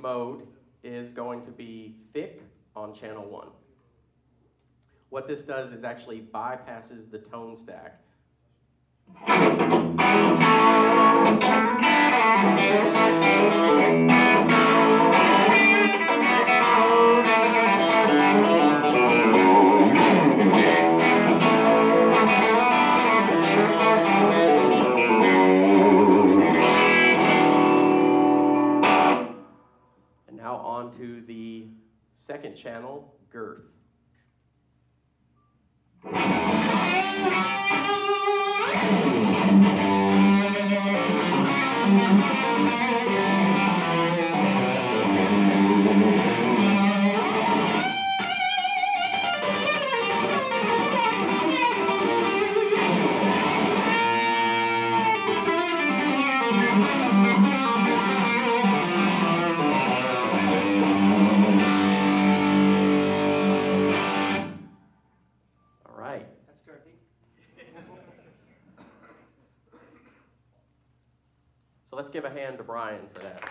mode is going to be thick on channel one. What this does is actually bypasses the tone stack. Now on to the second channel, girth. All So let's give a hand to Brian for that.